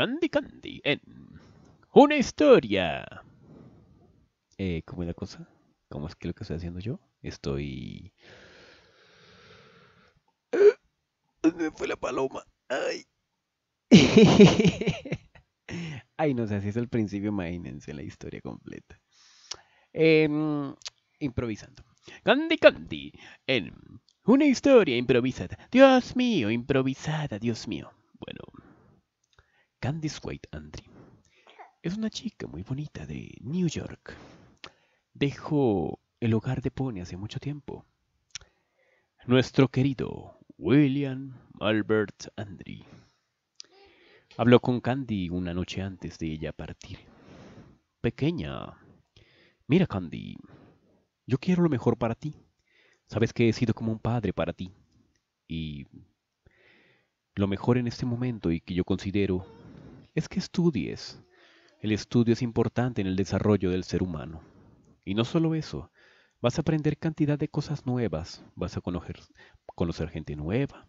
Candy Candy en una historia. Eh, ¿Cómo es la cosa? ¿Cómo es que lo que estoy haciendo yo? Estoy... ¿Dónde fue la paloma? Ay. Ay, no sé, así es el principio, imagínense la historia completa. Em, improvisando. Candy Candy en una historia improvisada. Dios mío, improvisada, Dios mío. Bueno, Candice White Andrew es una chica muy bonita de New York. Dejó el hogar de Pony hace mucho tiempo. Nuestro querido William Albert Andrew habló con Candy una noche antes de ella partir. Pequeña, mira Candy, yo quiero lo mejor para ti. Sabes que he sido como un padre para ti. Y lo mejor en este momento y que yo considero es que estudies. El estudio es importante en el desarrollo del ser humano. Y no solo eso, vas a aprender cantidad de cosas nuevas, vas a conocer, gente nueva,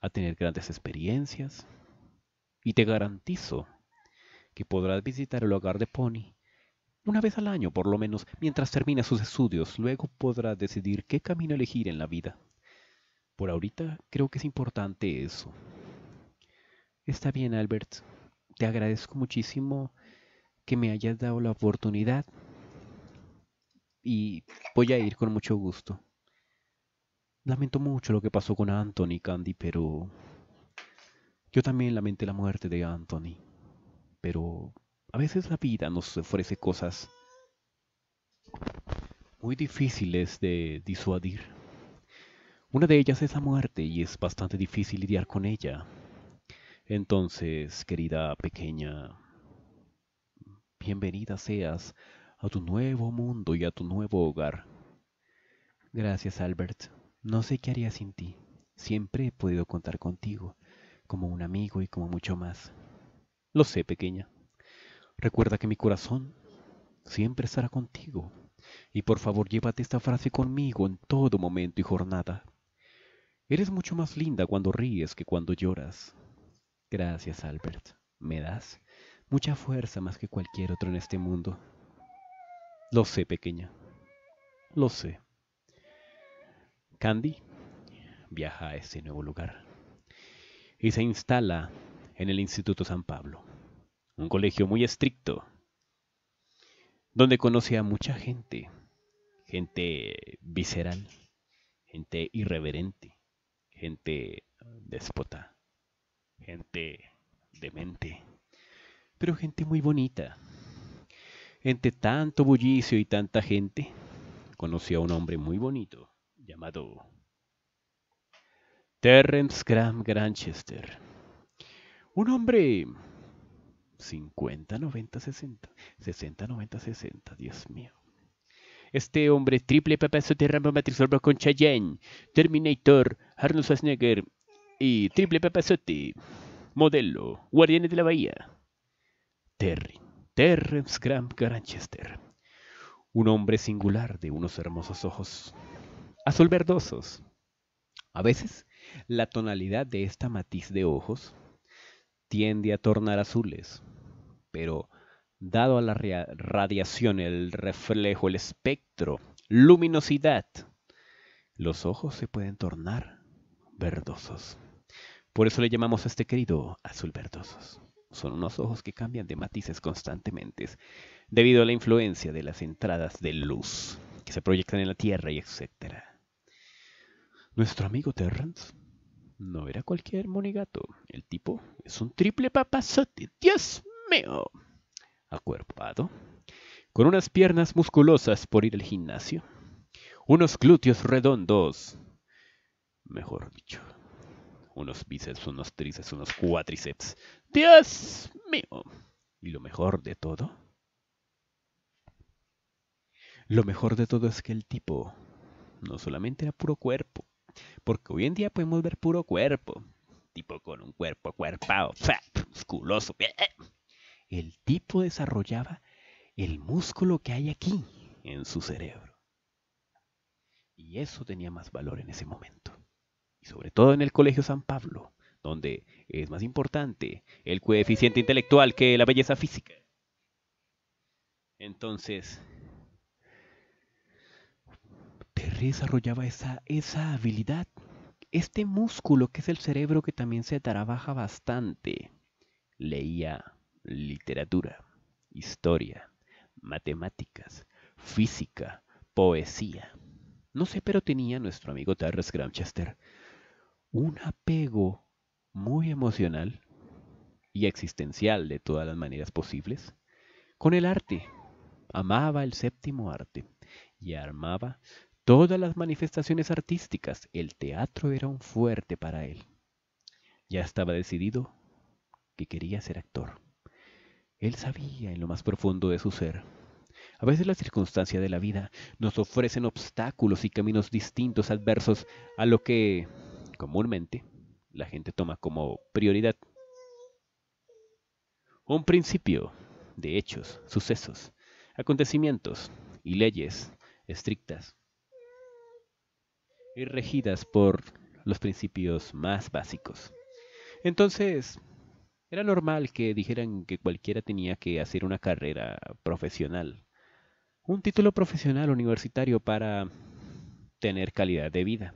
a tener grandes experiencias. Y te garantizo que podrás visitar el hogar de Pony una vez al año, por lo menos, mientras termina sus estudios. Luego podrá decidir qué camino elegir en la vida. Por ahorita creo que es importante eso. Está bien, Albert. Te agradezco muchísimo que me hayas dado la oportunidad. Y voy a ir con mucho gusto. Lamento mucho lo que pasó con Anthony, Candy, pero yo también lamenté la muerte de Anthony. Pero a veces la vida nos ofrece cosas muy difíciles de disuadir. Una de ellas es la muerte y es bastante difícil lidiar con ella. Entonces, querida pequeña, bienvenida seas a tu nuevo mundo y a tu nuevo hogar. Gracias, Albert. No sé qué haría sin ti. Siempre he podido contar contigo, como un amigo y como mucho más. Lo sé, pequeña. Recuerda que mi corazón siempre estará contigo. Y por favor llévate esta frase conmigo en todo momento y jornada. Eres mucho más linda cuando ríes que cuando lloras. Gracias, Albert. Me das mucha fuerza más que cualquier otro en este mundo. Lo sé, pequeña. Lo sé. Candy viaja a ese nuevo lugar y se instala en el Instituto San Pablo un colegio muy estricto, donde conoce a mucha gente, gente visceral, gente irreverente, gente déspota, gente demente, pero gente muy bonita. Entre tanto bullicio y tanta gente, conoció a un hombre muy bonito llamado Terence Graham Granchester. Un hombre 50, 90, 60. 60, 90, 60. Dios mío. Este hombre, triple papazo de Rambo Matrix con Cheyenne, Terminator, Arnold Schwarzenegger y triple papazote, modelo, Guardianes de la Bahía. Terry, Terrence Graham Granchester. Un hombre singular de unos hermosos ojos, azul verdosos. A veces, la tonalidad de esta matiz de ojos tiende a tornar azules, pero dado a la radiación, el reflejo, el espectro, luminosidad, los ojos se pueden tornar verdosos. Por eso le llamamos a este querido azul verdosos. Son unos ojos que cambian de matices constantemente debido a la influencia de las entradas de luz que se proyectan en la Tierra y etc. Nuestro amigo Terrence no era cualquier monigato. El tipo es un triple papazote. ¡Dios mío! Acuerpado. Con unas piernas musculosas por ir al gimnasio. Unos glúteos redondos. Mejor dicho. Unos bíceps, unos tríceps, unos cuádriceps. ¡Dios mío! Y lo mejor de todo. Lo mejor de todo es que el tipo no solamente era puro cuerpo, porque hoy en día podemos ver puro cuerpo. Tipo con un cuerpo cuerpado, musculoso. El tipo desarrollaba el músculo que hay aquí en su cerebro. Y eso tenía más valor en ese momento. Y sobre todo en el Colegio San Pablo, donde es más importante el coeficiente intelectual que la belleza física. Entonces, Terry desarrollaba esa, esa habilidad, este músculo que es el cerebro que también se trabaja bastante. Leía literatura, historia, matemáticas, física, poesía. No sé, pero tenía nuestro amigo Terrence Granchester un apego muy emocional y existencial de todas las maneras posibles con el arte. Amaba el séptimo arte y armaba todas las manifestaciones artísticas. El teatro era un fuerte para él. Ya estaba decidido que quería ser actor. Él sabía en lo más profundo de su ser. A veces las circunstancias de la vida nos ofrecen obstáculos y caminos distintos, adversos a lo que comúnmente la gente toma como prioridad. Un principio de hechos, sucesos, acontecimientos y leyes estrictas y regidas por los principios más básicos. Entonces, era normal que dijeran que cualquiera tenía que hacer una carrera profesional, un título profesional universitario para tener calidad de vida.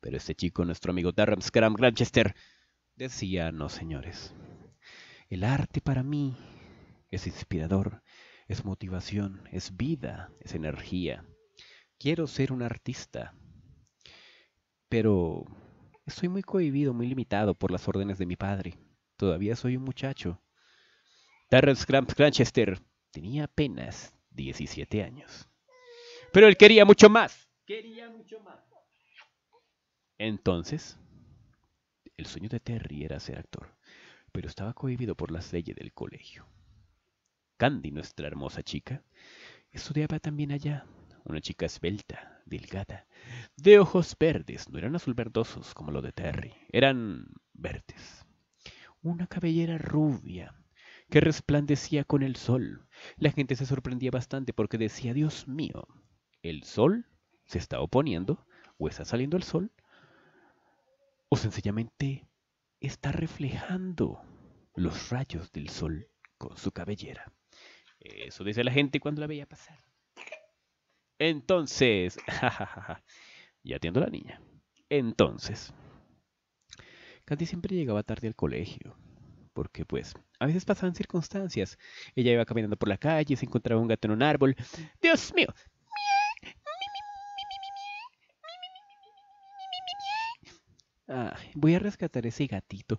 Pero este chico, nuestro amigo Darren Scram Granchester, decía, no señores, el arte para mí es inspirador, es motivación, es vida, es energía. Quiero ser un artista, pero estoy muy cohibido, muy limitado por las órdenes de mi padre. Todavía soy un muchacho. Terrence Granchester tenía apenas 17 años. Pero él quería mucho más. Quería mucho más. Entonces, el sueño de Terry era ser actor, pero estaba cohibido por las leyes del colegio. Candy, nuestra hermosa chica, estudiaba también allá. Una chica esbelta, delgada, de ojos verdes, no eran azul verdosos como los de Terry, eran verdes una cabellera rubia que resplandecía con el sol. La gente se sorprendía bastante porque decía, Dios mío, ¿el sol se está oponiendo? ¿O está saliendo el sol? ¿O sencillamente está reflejando los rayos del sol con su cabellera? Eso dice la gente cuando la veía pasar. Entonces, ya atiendo a la niña. Entonces, Candy siempre llegaba tarde al colegio, porque pues a veces pasaban circunstancias. Ella iba caminando por la calle, se encontraba un gato en un árbol. ¡Dios mío! Ah, voy a rescatar ese gatito.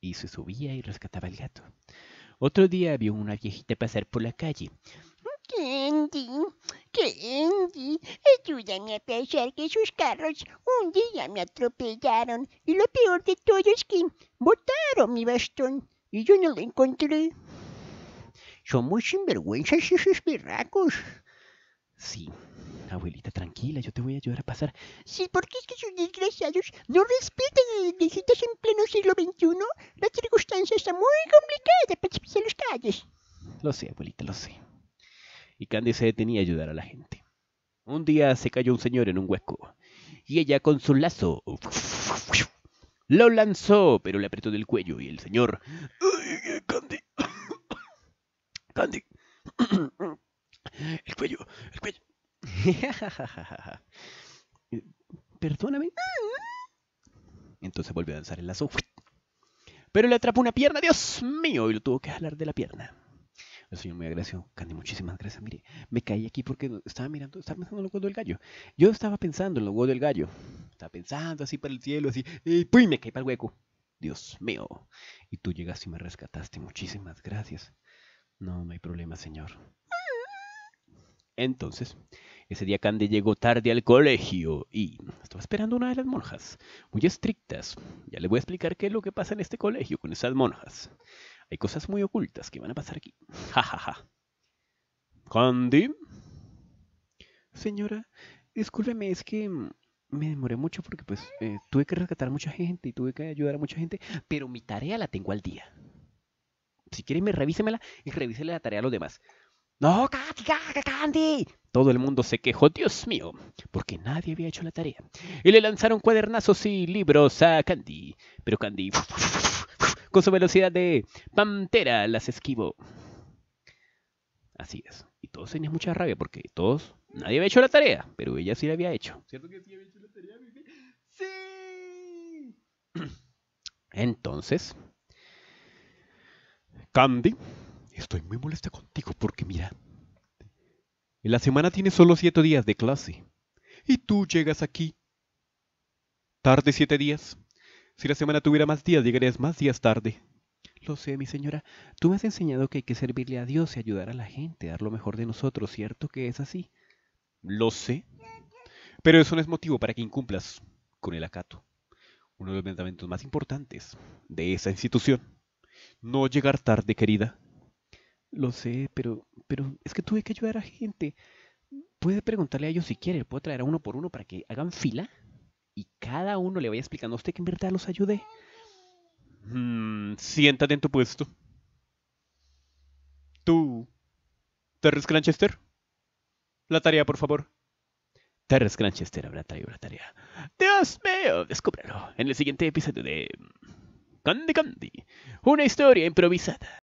Y se subía y rescataba el gato. Otro día vio una viejita pasar por la calle. Candy, Candy, ayúdame a pensar que sus carros un día me atropellaron y lo peor de todo es que botaron mi bastón y yo no lo encontré. Somos sinvergüenzas esos berracos. Sí, abuelita, tranquila, yo te voy a ayudar a pasar. Sí, porque es que esos desgraciados no respetan a las viejitas en pleno siglo XXI. La circunstancia está muy complicada para pisar las calles. Lo sé, abuelita, lo sé y Candy se detenía a ayudar a la gente. Un día se cayó un señor en un hueco y ella con su lazo lo lanzó, pero le apretó del cuello y el señor... Candy! ¡Candy! El cuello, el cuello. Perdóname. Entonces volvió a lanzar el lazo. Pero le atrapó una pierna, Dios mío, y lo tuvo que jalar de la pierna. El señor muy agradecido. Candy, muchísimas gracias. Mire, me caí aquí porque estaba mirando, estaba pensando en los huevos del gallo. Yo estaba pensando en los huevos del gallo. Estaba pensando así para el cielo, así. Y. Me caí para el hueco. Dios mío. Y tú llegaste y me rescataste. Muchísimas gracias. No, no hay problema, señor. Entonces, ese día Candy llegó tarde al colegio y estaba esperando una de las monjas, muy estrictas. Ya le voy a explicar qué es lo que pasa en este colegio con esas monjas. Hay cosas muy ocultas que van a pasar aquí. Ja, ja, ja. Candy. Señora, discúlpeme, es que mm, me demoré mucho porque pues eh, tuve que rescatar a mucha gente y tuve que ayudar a mucha gente, pero mi tarea la tengo al día. Si quiere, me revísemela y revísele la tarea a los demás. No, Candy, Candy, todo el mundo se quejó, Dios mío, porque nadie había hecho la tarea. Y le lanzaron cuadernazos y libros a Candy. Pero Candy, con su velocidad de pantera, las esquivó. Así es. Y todos tenían mucha rabia porque todos, nadie había hecho la tarea, pero ella sí la había hecho. ¿Cierto que sí había hecho la tarea? ¡Sí! Entonces, Candy, estoy muy molesta contigo porque mira, en la semana tienes solo siete días de clase y tú llegas aquí tarde siete días. Si la semana tuviera más días, llegarías más días tarde. Lo sé, mi señora. Tú me has enseñado que hay que servirle a Dios y ayudar a la gente, dar lo mejor de nosotros, ¿cierto que es así? Lo sé. Pero eso no es motivo para que incumplas con el acato. Uno de los mandamientos más importantes de esa institución. No llegar tarde, querida. Lo sé, pero, pero es que tuve que ayudar a gente. Puede preguntarle a ellos si quiere. Puedo traer a uno por uno para que hagan fila y cada uno le vaya explicando a usted que en verdad los ayude. Mm, siéntate en tu puesto. Tú, Terrence Cranchester. La tarea, por favor. Terrence Cranchester habrá traído la tarea. Dios mío, descúbralo en el siguiente episodio de Candy Candy, una historia improvisada.